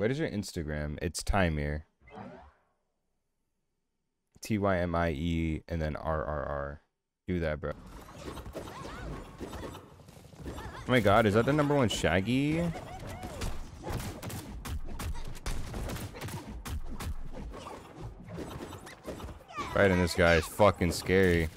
What is your Instagram? It's Tymie. T Y M I E and then R R R. Do that, bro. Oh my god, is that the number one Shaggy? Fighting this guy is fucking scary.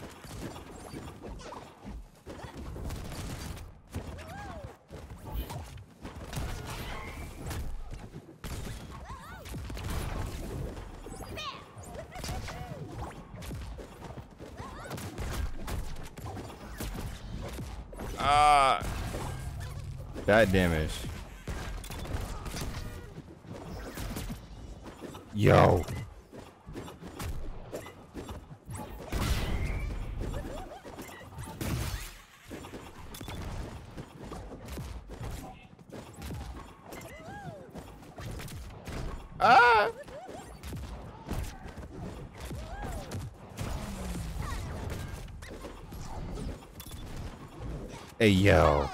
Ah, that damage. Yo. Ah! Hey, yo.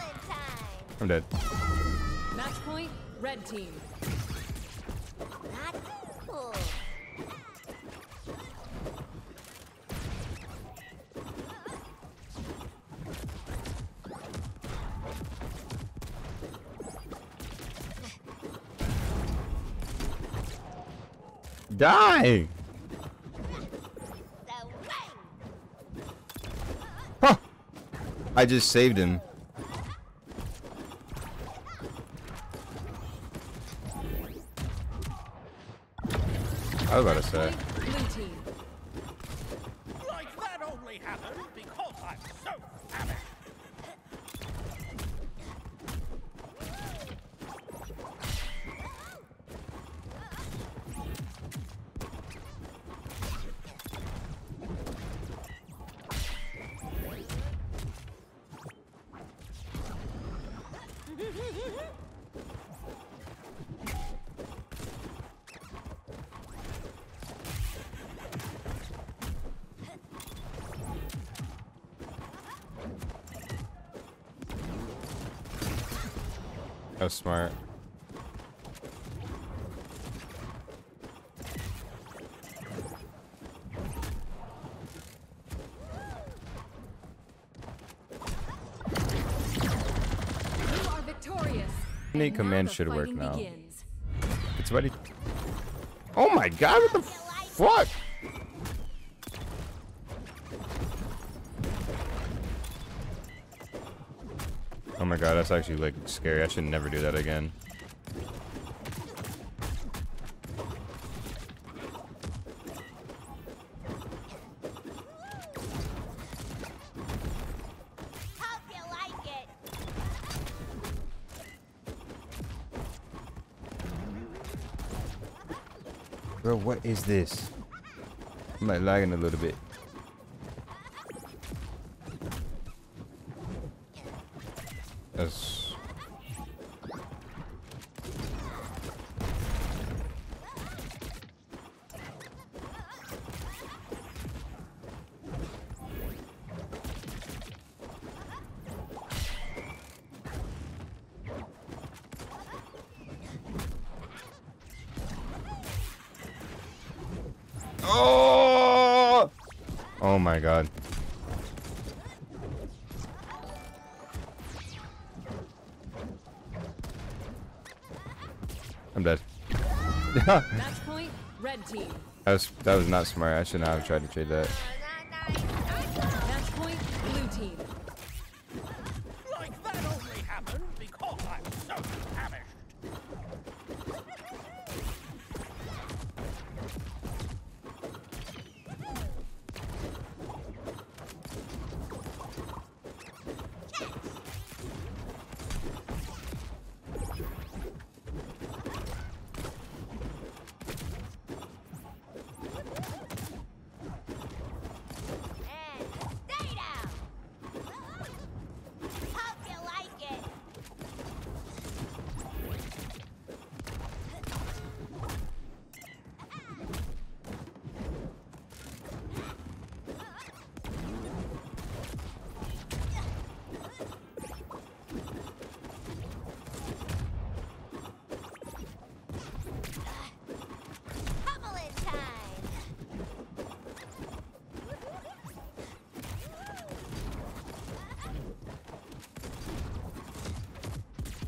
I'm dead. Match point, red team. Die! I just saved him. I was about to say. That smart. You are And command should work now. begins. It's ready. Oh my god, what the fuck? Oh my god, that's actually like scary. I should never do that again. Bro, what is this? I'm like lagging a little bit. That's Oh! Oh my god. I'm dead. that Match point, red team. was that was not smart. I should not have tried to trade that.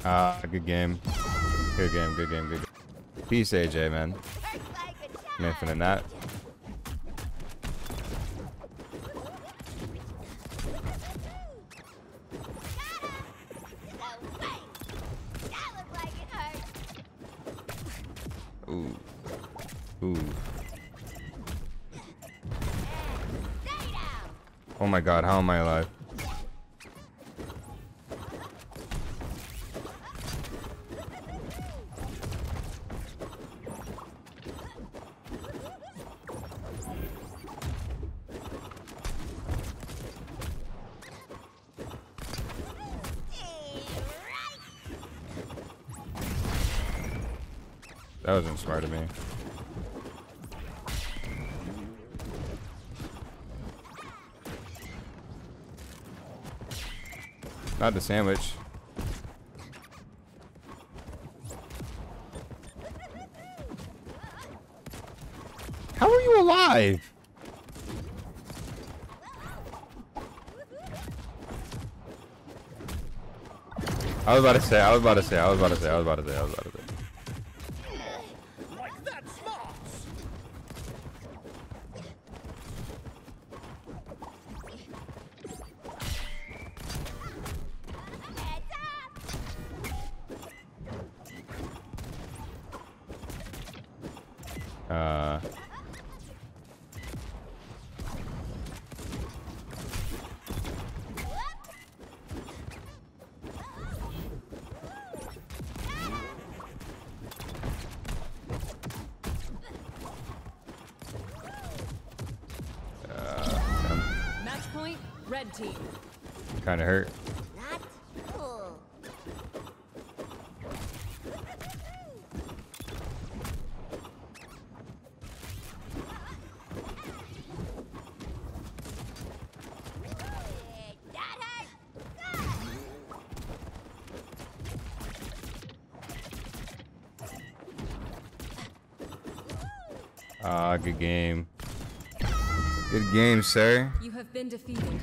Ah, good game. Good game, good game, good game. Peace, AJ, man. I'm infinite that. Ooh. Ooh. Oh my god, how am I alive? That wasn't smart of me. Not the sandwich. How are you alive? I was about to say, I was about to say, I was about to say, I was about to say, I was about to say. Uh, Match point, red team. kind of hurt. Ah, good game. Good game, sir. You have been defeated.